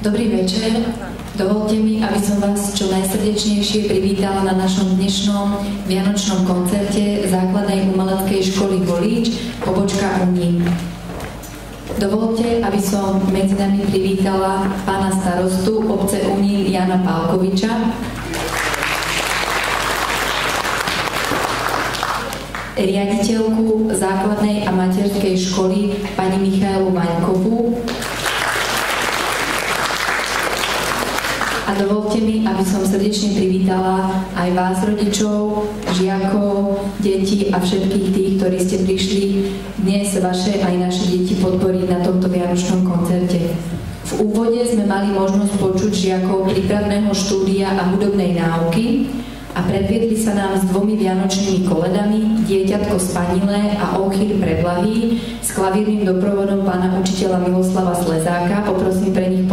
Dobrý večer. Dovolte mi, aby som vás čo najsrdečnejšie privítala na našom dnešnom vianočnom koncerte Základnej umeleckej školy Volíč, pobočka Uní. Dovolte, aby som medzi nami privítala pána starostu obce Uní Jana Pálkoviča, riaditeľku základnej a materskej školy pani Michaelu Vaňkovú, a dovolte mi, aby som srdečne privítala aj vás, rodičov, žiakov, detí a všetkých tých, ktorí ste prišli dnes vaše aj naše deti podporiť na tomto Vianočnom koncerte. V úvode sme mali možnosť počuť žiakov prípravného štúdia a hudobnej náuky a predviedli sa nám s dvomi vianočnými koledami Dieťatko spanilé a Ochyr preblahy s klavírnym doprovodom pána učiteľa Miloslava Slezáka. Poprosím pre nich